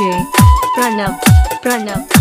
DJ Pranav Pranav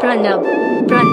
DJ DJ